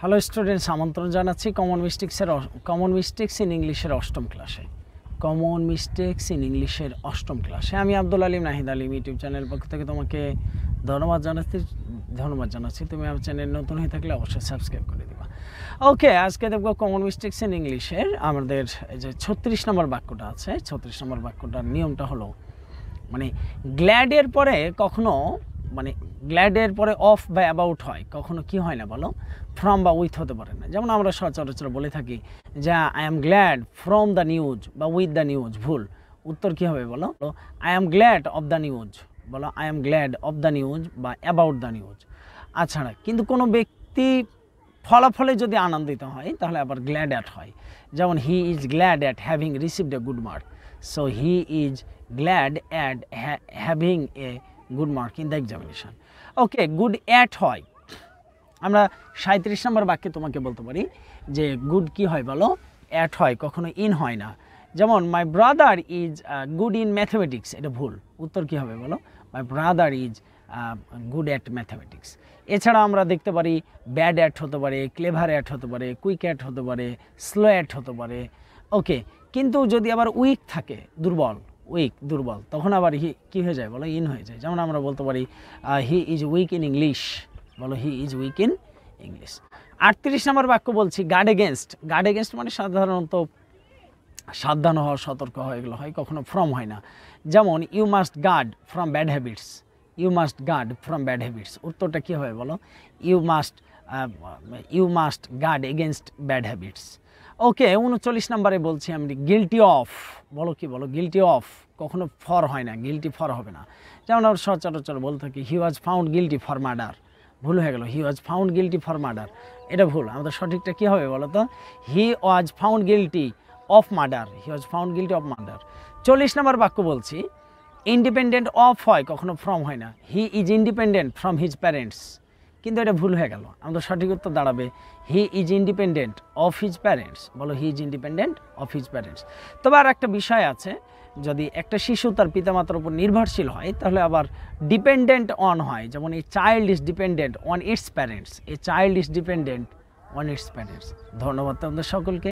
Hello students আমন্ত্রণ জানাচ্ছি common মিস্টেক্সের কমন মিস্টেক্স ইন ইংলিশের অষ্টম ক্লাসে কমন মিস্টেক্স ইন ইংলিশের অষ্টম ক্লাসে আমি আব্দুল আলিম নাহিদ আলিম ইউটিউব চ্যানেল পক্ষ থেকে তোমাকে ধন্যবাদ জানাচ্ছি। ধন্যবাদ জানাচ্ছি। তুমি আমার চ্যানেল নতুন হয়ে থাকলে অবশ্যই সাবস্ক্রাইব করে দিবা। ওকে আজকে দেখব কমন মিস্টেক্স ইন ইংলিশের আমাদের যে ছত্রিশ নম্বর বাক্যটা আছে। ছত্রিশ নম্বর বাক্যটার নিয়মটা হলো মানে গ্ল্যাডের পরে কখনো মানে গ্ল্যাডের পরে অফ বা অ্যাবাউট হয়। কখনো কি হয় না বলো? ফ্রম বা উইথ হতে পারে না। যেমন আমরা সচরাচর বলে থাকি যে I am glad from the news বা উইথ দ্য নিউজ ভুল। উত্তর কী হবে বলো? I am glad of the news বলো I am glad of the news বা অ্যাবাউট দ্য নিউজ আচ্ছা কিন্তু কোনো ব্যক্তি ফলাফলে যদি আনন্দিত হয়, তাহলে আবার গ্ল্যাড অ্যাট হয়। যেমন he is glad at having received a good mark so he is glad at having a good mark in the examination okay good at হয়। আমরা সাঁত্রিশ নম্বর বাক্যে তোমাকে বলতে পারি যে গুড কি হয় বলো? অ্যাট হয়, কখনো ইন হয় না। যেমন my brother is good in mathematics এটা ভুল। উত্তর কি হবে বলো? My brother is good at mathematics এছাড়া আমরা দেখতে পারি ব্যাড অ্যাট হতে পারে ক্লেভার অ্যাট হতে পারে কুইক অ্যাট হতে পারে স্লো অ্যাট হতে পারে। ওকে কিন্তু যদি আবার উইক থাকে, দুর্বল উইক দুর্বল, তখন আবার হি কী হয়ে যায়? বলো ইন হয়ে যায়। যেমন আমরা বলতে পারি he is weak in English বলো he is weak in English আটত্রিশ নম্বর বাক্য বলছি গার্ড এগেনস্ট গার্ড এগেনস্ট মানে সাধারণত সাবধান হওয়া, সতর্ক হওয়া, এগুলো হয়, কখনো ফ্রম হয় না। যেমন you must guard from bad habits you must guard from bad habits উত্তরটা কী হবে বলো? You must you must guard against bad habits okay, উনচল্লিশ নাম্বারে বলছি আমি গিলটি অফ বলো কি বলো গিলটি অফ কখনো ফর হয় না গিলটি ফর হবে না। যেমন আমরা সচরাচর বলতে থাকি he was found guilty for murder ভুল হয়ে গেল he was found guilty for murder এটা ভুল, আমাদের সঠিকটা কী হবে বলো তো? He was found guilty of murder he was found guilty of murder চল্লিশ নম্বর বাক্য বলছি ইন্ডিপেন্ডেন্ট অফ হয়, কখনো ফ্রম হয় না। He is independent from his parents কিন্তু এটা ভুল হয়ে গেল। আমাদের সঠিক উত্তর দাঁড়াবে he is independent of his parents বলো he is independent of his parents তবে আর একটা বিষয় আছে, যদি একটা শিশু তার পিতামাতার উপর নির্ভরশীল হয়, তাহলে আবার ডিপেন্ডেন্ট অন হয়। যেমন এই child is dependent on its parents a child is dependent on its parents ধন্যবাদ তোমাদের সকলকে।